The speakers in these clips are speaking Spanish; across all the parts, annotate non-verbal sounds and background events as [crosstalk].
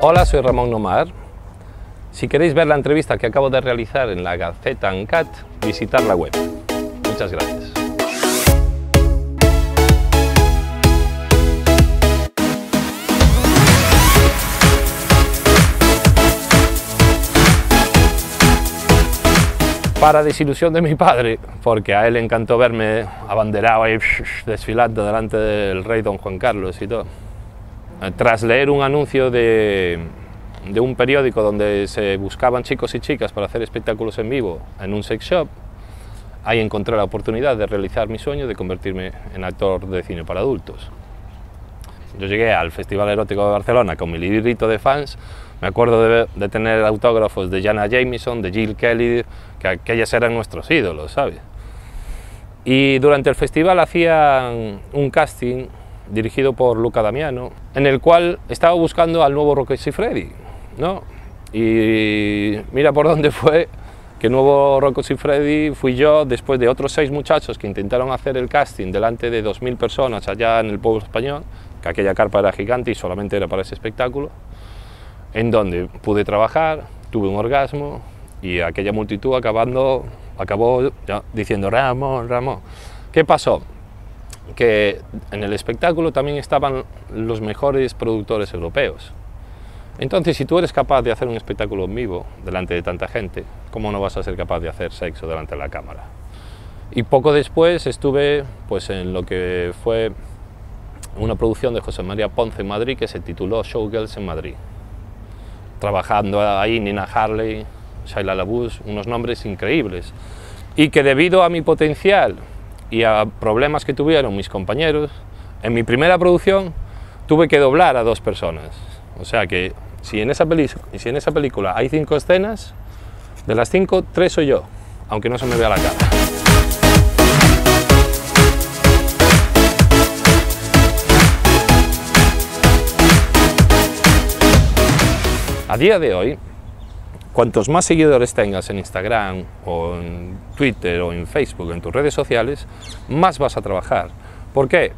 Hola, soy Ramón Nomar. Si queréis ver la entrevista que acabo de realizar en la Gaceta ANCAT, visitar la web. Muchas gracias. Para desilusión de mi padre, porque a él le encantó verme abanderado ahí desfilando delante del rey don Juan Carlos y todo. Tras leer un anuncio de, de un periódico donde se buscaban chicos y chicas para hacer espectáculos en vivo en un sex shop, ahí encontré la oportunidad de realizar mi sueño de convertirme en actor de cine para adultos. Yo llegué al Festival Erótico de Barcelona con mi librito de fans, me acuerdo de, de tener autógrafos de Jana Jameson, de Jill Kelly, que aquellas eran nuestros ídolos, ¿sabes? Y durante el festival hacían un casting dirigido por Luca Damiano, en el cual estaba buscando al nuevo Rocky Freddy, ¿no? Y mira por dónde [laughs] fue que nuevo Rocco Freddy fui yo después de otros seis muchachos que intentaron hacer el casting delante de 2.000 personas allá en el pueblo español, que aquella carpa era gigante y solamente era para ese espectáculo, en donde pude trabajar, tuve un orgasmo y aquella multitud acabando, acabó ya, diciendo Ramón, Ramón. ¿Qué pasó? Que en el espectáculo también estaban los mejores productores europeos. Entonces, si tú eres capaz de hacer un espectáculo en vivo delante de tanta gente, ¿cómo no vas a ser capaz de hacer sexo delante de la cámara? Y poco después estuve pues, en lo que fue una producción de José María Ponce en Madrid que se tituló Showgirls en Madrid. Trabajando ahí Nina Harley, Shaila Labus, unos nombres increíbles. Y que debido a mi potencial y a problemas que tuvieron mis compañeros, en mi primera producción tuve que doblar a dos personas. O sea que si en esa, si en esa película hay cinco escenas, de las cinco, tres soy yo, aunque no se me vea la cara. A día de hoy, cuantos más seguidores tengas en Instagram o en Twitter o en Facebook, en tus redes sociales, más vas a trabajar. ¿Por qué?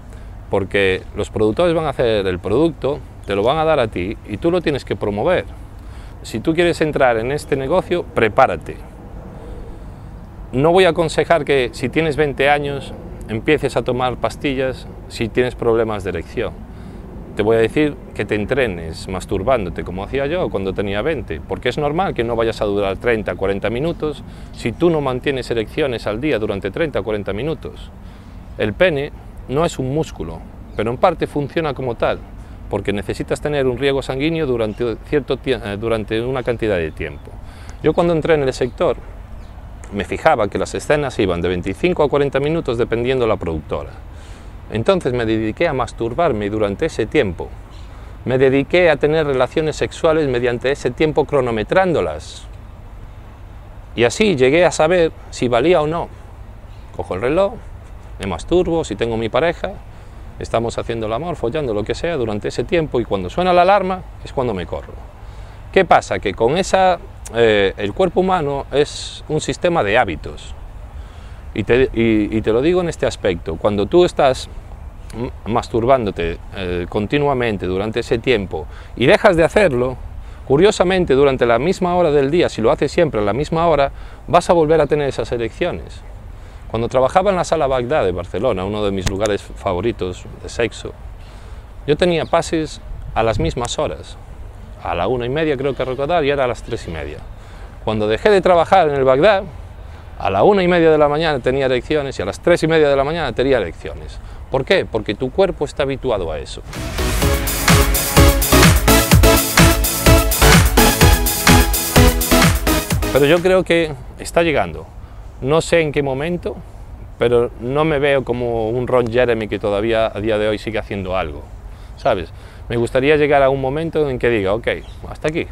Porque los productores van a hacer el producto, te lo van a dar a ti y tú lo tienes que promover. Si tú quieres entrar en este negocio, prepárate. No voy a aconsejar que si tienes 20 años empieces a tomar pastillas si tienes problemas de erección te voy a decir que te entrenes masturbándote como hacía yo cuando tenía 20, porque es normal que no vayas a durar 30, 40 minutos si tú no mantienes erecciones al día durante 30, 40 minutos. El pene no es un músculo, pero en parte funciona como tal, porque necesitas tener un riego sanguíneo durante, cierto, eh, durante una cantidad de tiempo. Yo cuando entré en el sector me fijaba que las escenas iban de 25 a 40 minutos dependiendo la productora. Entonces me dediqué a masturbarme durante ese tiempo. Me dediqué a tener relaciones sexuales mediante ese tiempo cronometrándolas. Y así llegué a saber si valía o no. Cojo el reloj, me masturbo, si tengo mi pareja, estamos haciendo el amor, follando, lo que sea, durante ese tiempo y cuando suena la alarma es cuando me corro. ¿Qué pasa? Que con esa, eh, el cuerpo humano es un sistema de hábitos. Y te, lo digo en este aspecto, cuando tú estás masturbándote eh, continuamente durante ese tiempo y dejas de hacerlo, curiosamente durante la misma hora del día, si lo haces siempre a la misma hora, vas a volver a tener esas elecciones. Cuando trabajaba en la sala Bagdad de Barcelona, uno de mis lugares favoritos de sexo, yo tenía pases a las mismas horas, a la una y media creo que recordar, y era a las tres y media. Cuando dejé de trabajar en el Bagdad, a la una y media de la mañana tenía elecciones y a las tres y media de la mañana tenía elecciones. ¿Por qué? Porque tu cuerpo está habituado a eso. Pero yo creo que está llegando. No sé en qué momento, pero no me veo como un Ron Jeremy que todavía a día de hoy sigue haciendo algo. ¿Sabes? Me gustaría llegar a un momento en que diga, ok, hasta aquí.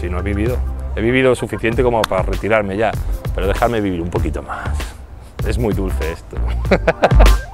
Si no he vivido, he vivido suficiente como para retirarme ya, pero déjame vivir un poquito más. Es muy dulce esto. [laughs]